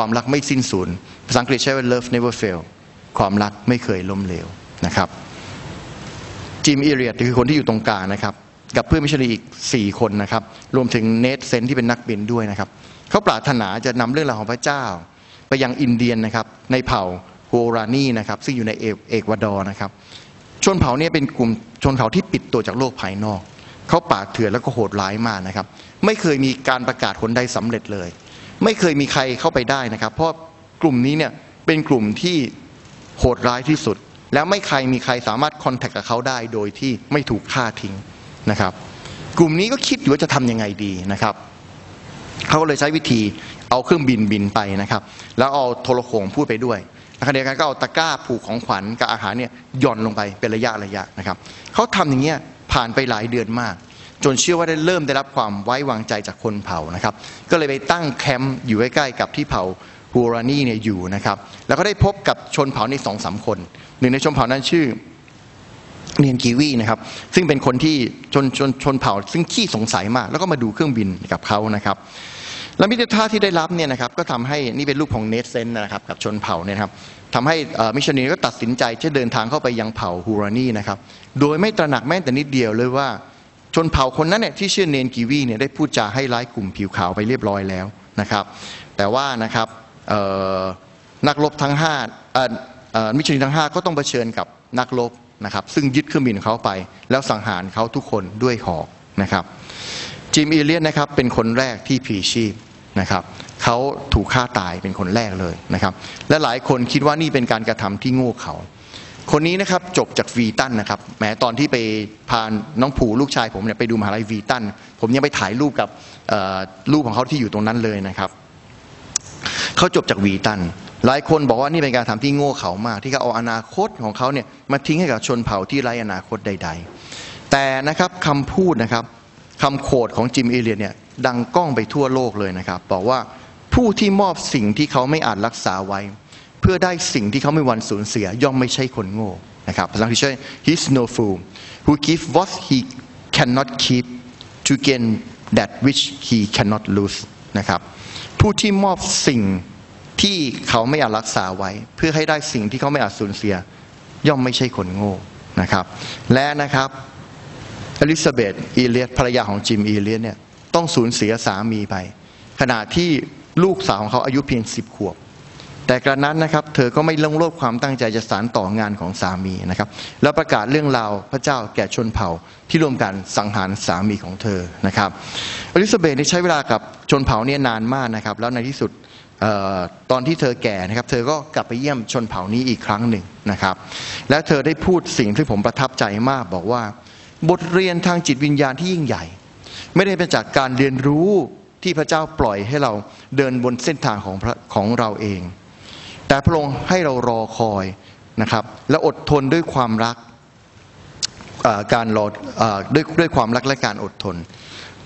ความรักไม่สิ้นสูญภาษาอังกฤษใช้ว่า love never fail ความรักไม่เคยล้มเหลวนะครับ จิมเอลเลียตคือคนที่อยู่ตรงกลางนะครับ กับเพื่อนมิชชันนารีอีก 4 คนนะครับ รวมถึงเนทเซนต์ที่เป็นนักบินด้วยนะครับ เขาปรารถนาจะนำเรื่องราวของพระเจ้า ไปยังอินเดียนนะครับ ในเผ่าฮูรานีนะครับ ซึ่งอยู่ในเอเอกวาดอร์นะครับ ชนเผ่าเนี้เป็นกลุ่มชนเผ่าที่ปิดตัวจากโลกภายนอก เขาป่าเถื่อนแล้วก็โหดร้ายมากนะครับ ไม่เคยมีการประกาศผลใดสำเร็จเลย ไม่เคยมีใครเข้าไปได้นะครับ เพราะกลุ่มนี้เนี่ยเป็นกลุ่มที่โหดร้ายที่สุด แล้วไม่ใครมีใครสามารถคอนแทคกับเขาได้โดยที่ไม่ถูกฆ่าทิ้งนะครับ กลุ่มนี้ก็คิดอยู่ว่าจะทำยังไงดีนะครับเขาก็เลยใช้วิธีเอาเครื่องบินบินไปนะครับ แล้วเอาโทรโขงพูดไปด้วยขณะเดียวกันก็เอาตะกร้าผูกของขวัญกับอาหารเนี่ยหย่อนลงไปเป็นระยะระยะนะครับเขาทำอย่างเงี้ยผ่านไปหลายเดือนมาก จนเชื่อว่าได้เริ่มได้รับความไว้วางใจจากคนเผ่านะครับ ก็เลยไปตั้งแคมป์อยู่ใกล้ๆกับที่เผ่าฮูรานีเนี่ยอยู่นะครับ แล้วก็ได้พบกับชนเผ่าในสองสามคน หนึ่งในชนเผ่านั้นชื่อเนียนกีวีนะครับ ซึ่งเป็นคนที่ชนชนชนเผ่า ซึ่งขี้สงสัยมาก แล้วก็มาดูเครื่องบินกับเขานะครับและมิตรภาที่ได้รับเนี่ยนะครับก็ทำให้นี่เป็นรูปของเนทเซนนะครับกับชนเผ่าเนี่ยครับทำให้มิชชันนารีก็ตัดสินใจจะเดินทางเข้าไปยังเผ่าฮูรานีนะครับ โดยไม่ตระหนักแม้แต่นิดเดียวเลยว่า ชนเผ่าคนนั้นเนี่ยที่ชื่อเนนกีวีเนี่ยได้พูดจาให้ร้ายกลุ่มผิวขาวไปเรียบร้อยแล้วนะครับ แต่ว่านะครับนักรบทั้งห้ามิชชันทั้งห้าก็ต้องเผชิญกับนักรบนะครับซึ่งยึดเครื่องบินเขาไป แล้วสังหารเขาทุกคนด้วยหอกนะครับจิมเอลเลียตนะครับเป็นคนแรกที่พลีชีพนะครับเขาถูกฆ่าตายเป็นคนแรกเลยนะครับ และหลายคนคิดว่านี่เป็นการกระทำที่โง่เขา คนนี้นะครับจบจากวีตันนะครับแหมตอนที่ไปพาน้องผูลูกชายผมเนี่ยไปดูมหาลัยวีตันผมยังไปถ่ายรูปกับรูปของเขาที่อยู่ตรงนั้นเลยนะครับเขาจบจากวีตันหลายคนบอกว่านี่เป็นการทำที่โง่เขามาก ที่เขาเอาอนาคตของเขาเนี่ยมาทิ้งให้กับชนเผ่าที่ไร้อนาคตใด ๆ แต่นะครับคำพูดนะครับคำโคดของจิมเอเลียนเนี่ยดังก้องไปทั่วโลกเลยนะครับ บอกว่าผู้ที่มอบสิ่งที่เขาไม่อาจรักษาไว้ เพื่อได้สิ่งที่เขาไม่วันสูญเสีย ย่อมไม่ใช่คนโง่นะครับภาษาอังกฤษใช้ he's no fool who give what he cannot keep to gain that which he cannot lose นะครับผู้ที่มอบสิ่งที่เขาไม่อาจรักษาไว้ เพื่อให้ได้สิ่งที่เขาไม่อาจสูญเสีย ย่อมไม่ใช่คนโง่นะครับและนะครับอลิซาเบธอีเลียตภรรยาของจิมอีเลียตเนี่ยต้องสูญเสียสามีไป ขณะที่ลูกสาวของเขาอายุเพียงสิบขวบ แต่กระนั้นนะครับเธอก็ไม่ลงโลดความตั้งใจจะสานต่องานของสามีนะครับ แล้วประกาศเรื่องราวพระเจ้าแก่ชนเผ่าที่ร่วมกันสังหารสามีของเธอนะครับอลิซาเบธได้ใช้เวลากับชนเผ่าเนี่ยนานมากนะครับ แล้วในที่สุดออตอนที่เธอแก่นะครับ เธอก็กลับไปเยี่ยมชนเผ่านี้อีกครั้งหนึ่งนะครับ และเธอได้พูดสิ่งที่ผมประทับใจมากบอกว่า บทเรียนทางจิตวิญญาณที่ยิ่งใหญ่ ไม่ได้เป็นจากการเรียนรู้ที่พระเจ้าปล่อยให้เราเดินบนเส้นทางของของเราเอง แต่พระองค์ให้เรารอคอยนะครับ และอดทนด้วยความรักการรออด้วยด้วยความรักและการอดทน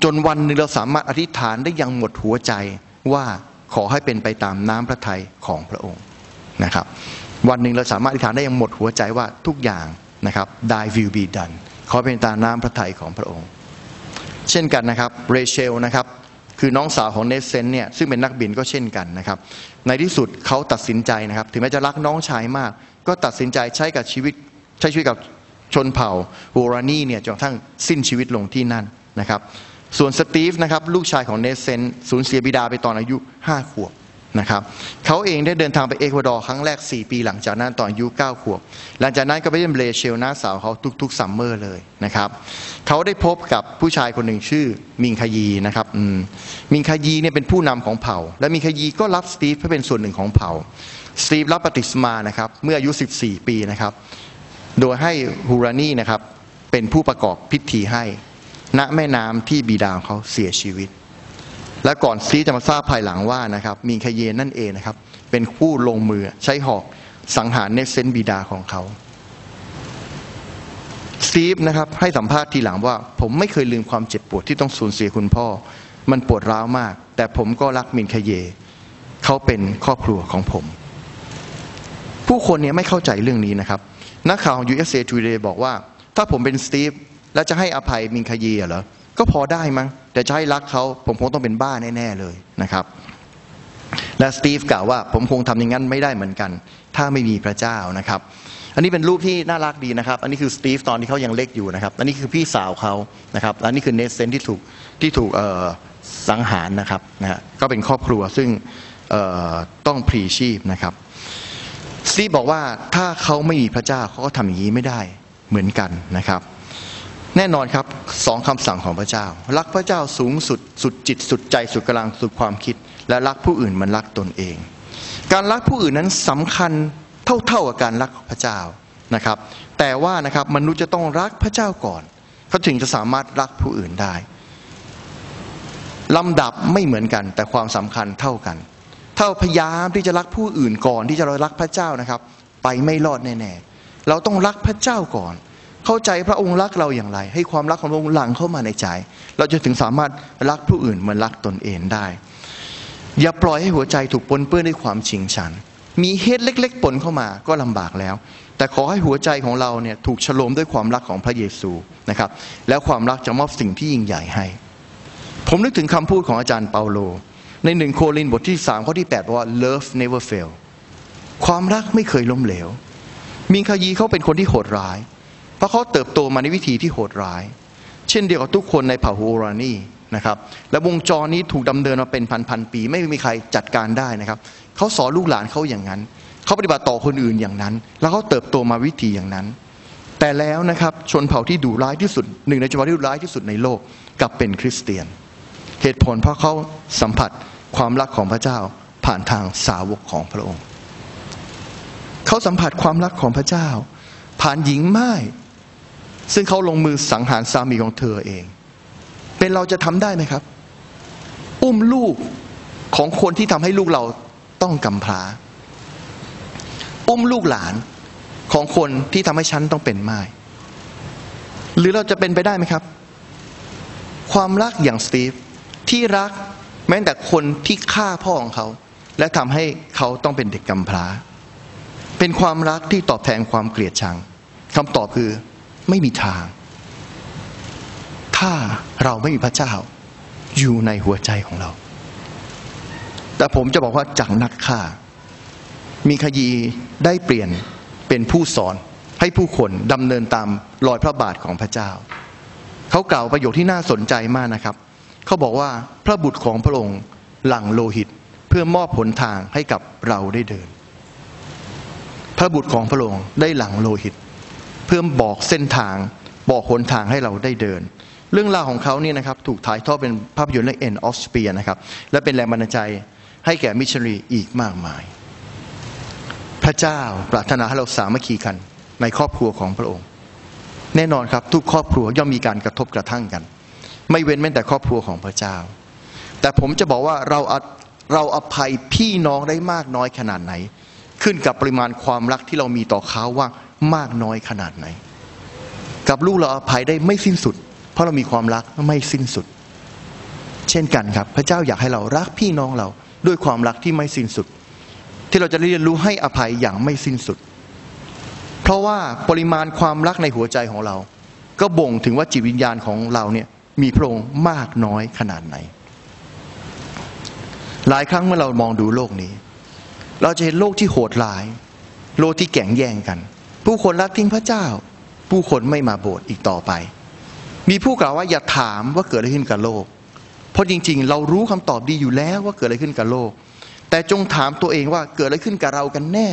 จนวันหนึ่งเราสามารถอธิษฐานได้อยังหมดหัวใจว่าขอให้เป็นไปตามน้ำพระทัยของพระองค์นะครับ วันหนึ่งเราสามารถอธิษฐานได้อยังหมดหัวใจว่าทุกอย่างนะครับ thy will be done ขอเป็นตามน้ำพระทัยของพระองค์ เช่นกันนะครับเรเชลนะครับ คือน้องสาวของเนสเซนเนี่ยซึ่งเป็นนักบินก็เช่นกันนะครับในที่สุดเขาตัดสินใจนะครับ ถึงแม้จะรักน้องชายมาก ก็ตัดสินใจใช้กับชีวิตใช้ชีวิตกับชนเผ่าวูรานีเนี่ยจนกระทั่งสิ้นชีวิตลงที่นั่นนะครับ ส่วนสตีฟนะครับลูกชายของเนทเซนต์สูญเสียบิดาไปตอนอายุ 5 ขวบ นะครับเขาเองได้เดินทางไปเอกวาดอร์ครั้งแรก 4 ปีหลังจากนั้นตอนอายุ9ขวบ หลังจากนั้นก็ไปเยี่ยมเรเชลน้าสาวเขาทุกๆ summer เลยนะครับเขาได้พบกับผู้ชายคนหนึ่งชื่อมิงคายีนะครับมิงคายีเนี่ยเป็นผู้นำของเผ่า และมิงคายีก็รับสตีฟให้เป็นส่วนหนึ่งของเผ่าสตีฟรับบัพติศมานะครับเมื่ออายุ 14 ปีนะครับโดยให้ฮูรานีนะครับเป็นผู้ประกอบพิธีให้ณแม่น้ำที่บิดาของเขาเสียชีวิต และก่อนที่จะมาทราบภายหลังว่านะครับมินคเยนั่นเองนะครับ เป็นผู้ลงมือใช้หอกสังหารเนทเซนต์บิดาของเขาสตีฟนะครับให้สัมภาษณ์ทีหลังว่า ผมไม่เคยลืมความเจ็บปวดที่ต้องสูญเสียคุณพ่อ มันปวดร้าวมาก แต่ผมก็รักมินคเย เขาเป็นครอบครัวของผม ผู้คนเนี่ยไม่เข้าใจเรื่องนี้นะครับ นักข่าวของ USA Today บอกว่า ถ้าผมเป็นสตีฟแล้วจะให้อภัยมินคเยเหรอ ก็พอได้มั้ง แต่จะให้รักเขาผมคงต้องเป็นบ้าแน่ๆเลยนะครับ และสตีฟกล่าวว่าผมคงทำอย่างนั้นไม่ได้เหมือนกัน ถ้าไม่มีพระเจ้านะครับ อันนี้เป็นรูปที่น่ารักดีนะครับ อันนี้คือสตีฟตอนที่เขายังเล็กอยู่นะครับ อันนี้คือพี่สาวเขานะครับและนี่คือเนทเซนต์ที่ถูกที่ถูกสังหารนะครับนะฮะก็เป็นครอบครัวซึ่งต้องพรีชีพนะครับสตีฟบอกว่าถ้าเขาไม่มีพระเจ้าเขาก็ทำอย่างนี้ไม่ได้เหมือนกันนะครับ แน่นอนครับสองคำสั่งของพระเจ้า รักพระเจ้าสูงสุดสุดจิตสุดใจสุดกำลังสุดความคิด และรักผู้อื่นมันรักตนเอง การรักผู้อื่นนั้นสำคัญเท่าๆกับการรักพระเจ้านะครับ แต่ว่านะครับมนุษย์จะต้องรักพระเจ้าก่อนเขาถึงจะสามารถรักผู้อื่นได้ลำดับไม่เหมือนกัน แต่ความสำคัญเท่ากัน ถ้าพยายามที่จะรักผู้อื่นก่อนที่จะเรารักพระเจ้านะครับ ไปไม่รอดแน่ๆเราต้องรักพระเจ้าก่อน เข้าใจพระองค์รักเราอย่างไร ให้ความรักของพระองค์หลั่งเข้ามาในใจ เราจะถึงสามารถรักผู้อื่นเหมือนรักตนเองได้ อย่าปล่อยให้หัวใจถูกปนเปื้อนด้วยความชิงชัน มีเหตุเล็ก ๆ ปนเข้ามาก็ลำบากแล้ว แต่ขอให้หัวใจของเราเนี่ยถูกฉลมด้วยความรักของพระเยซูนะครับ แล้วความรักจะมอบสิ่งที่ยิ่งใหญ่ให้ ผมนึกถึงคำพูดของอาจารย์เปาโล ในหนึ่งโครินบทที่สามข้อที่แปดบอกว่า love never fail ความรักไม่เคยล้มเหลว มิงคายีเขาเป็นคนที่โหดร้าย เพราะเขาเติบโตมาในวิธีที่โหดร้าย เช่นเดียวกับทุกคนในเผ่าฮูรานีนะครับและวงจรนี้ถูกดำเนินมาเป็นพันพันปี ไม่มีใครจัดการได้นะครับเขาสอนลูกหลานเขาอย่างนั้นเขาปฏิบัติต่อคนอื่นอย่างนั้น แล้วเขาเติบโตมาวิธีอย่างนั้น แต่แล้วนะครับชนเผ่าที่ดุร้ายที่สุดหนึ่งในชนเผ่าที่ดุร้ายที่สุดในโลกกลับเป็นคริสเตียน เหตุผลเพราะเขาสัมผัสความรักของพระเจ้าผ่านทางสาวกของพระองค์ เขาสัมผัสความรักของพระเจ้า ผ่านหญิงไม้ ซึ่งเขาลงมือสังหารสามีของเธอเอง เป็นเราจะทำได้ไหมครับ อุ้มลูกของคนที่ทำให้ลูกเราต้องกำพร้า อุ้มลูกหลานของคนที่ทำให้ฉันต้องเป็นไม้หรือเราจะเป็นไปได้ไหมครับ ความรักอย่างสตีฟที่รักแม้แต่คนที่ฆ่าพ่อของเขา และทำให้เขาต้องเป็นเด็กกำพร้า เป็นความรักที่ตอบแทนความเกลียดชังคำตอบคือ ไม่มีทาง ถ้าเราไม่มีพระเจ้า อยู่ในหัวใจของเรา แต่ผมจะบอกว่าจากนักฆ่า มีขยีได้เปลี่ยนเป็นผู้สอนให้ผู้คนดำเนินตามรอยพระบาทของพระเจ้า เขากล่าวประโยคที่น่าสนใจมากนะครับ เขาบอกว่าพระบุตรของพระองค์หลั่งโลหิตเพื่อมอบผลทางให้กับเราได้เดิน พระบุตรของพระองค์ได้หลั่งโลหิต เพื่อบอกเส้นทางบอกหนทางให้เราได้เดิน เรื่องราวของเขาเนี่ยนะครับถูกถ่ายทอดเป็นภาพยนตร์เรื่อง End of Spear นะครับและเป็นแรงบันดาลใจให้แก่มิชชันนารีอีกมากมาย พระเจ้าปรารถนาให้เราสามัคคีกันในครอบครัวของพระองค์ แน่นอนครับทุกครอบครัวย่อมมีการกระทบกระทั่งกัน ไม่เว้นแม้แต่ครอบครัวของพระเจ้า แต่ผมจะบอกว่าเราเราอภัยพี่น้องได้มากน้อยขนาดไหน ขึ้นกับปริมาณความรักที่เรามีต่อเขาว่า มากน้อยขนาดไหน กับลูกเราอภัยได้ไม่สิ้นสุด เพราะเรามีความรักไม่สิ้นสุด เช่นกันครับ พระเจ้าอยากให้เรารักพี่น้องเราด้วยความรักที่ไม่สิ้นสุด ที่เราจะเรียนรู้ให้อภัยอย่างไม่สิ้นสุด เพราะว่าปริมาณความรักในหัวใจของเรา ก็บ่งถึงว่าจิตวิญญาณของเราเนี่ยมีพระองค์มากน้อยขนาดไหน หลายครั้งเมื่อเรามองดูโลกนี้ เราจะเห็นโลกที่โหดร้าย โลกที่แข่งแย่งกัน ผู้คนละทิ้งพระเจ้า ผู้คนไม่มาโบสถ์อีกต่อไป มีผู้กล่าวว่าอย่าถามว่าเกิดอะไรขึ้นกับโลก เพราะจริง ๆ เรารู้คำตอบดีอยู่แล้วว่าเกิดอะไรขึ้นกับโลก แต่จงถามตัวเองว่าเกิดอะไรขึ้นกับเรากันแน่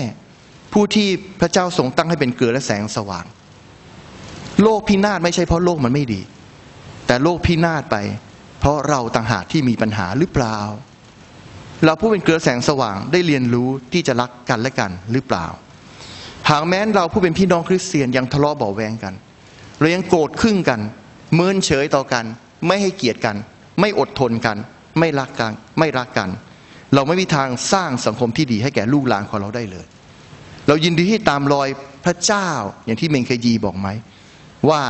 ผู้ที่พระเจ้าทรงตั้งให้เป็นเกลือและแสงสว่าง โลกพินาศไม่ใช่เพราะโลกมันไม่ดี แต่โลกพินาศไป เพราะเราต่างหากที่มีปัญหาหรือเปล่าเราผู้เป็นเกลือแสงสว่างได้เรียนรู้ที่จะรักกันและกันหรือเปล่า หากแม้นเราผู้เป็นพี่น้องคริสเตียนยังทะเลาะเบาแวงกันเรายังโกรธครึ่งกันเมินเฉยต่อกัน ไม่ให้เกียรติกัน ไม่อดทนกัน ไม่รักกัน ไม่รักกัน เราไม่มีทางสร้างสังคมที่ดีให้แก่ลูกหลานของเราได้เลย เรายินดีที่ตามรอยพระเจ้าอย่างที่เมงเคยีบอกไหม ว่า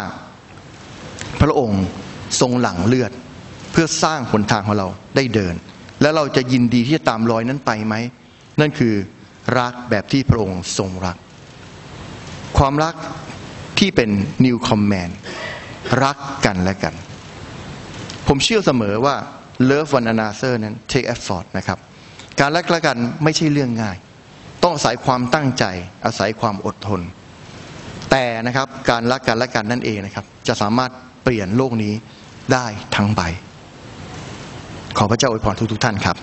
พระองค์ทรงหลั่งเลือด เพื่อสร้างหนทางของเราได้เดิน แล้วเราจะยินดีที่จะตามรอยนั้นไปไหม นั่นคือรักแบบที่พระองค์ทรงรัก ความรักที่เป็น new command รักกันและกัน ผมเชื่อเสมอว่า love one another นั้น take effort นะครับ การรักและกันไม่ใช่เรื่องง่าย ต้องอาศัยความตั้งใจ อาศัยความอดทน แต่นะครับการรักกันและกันนั่นเองนะครับ จะสามารถเปลี่ยนโลกนี้ได้ทั้งใบ ขอพระเจ้าอวยพรทุกๆท่านครับ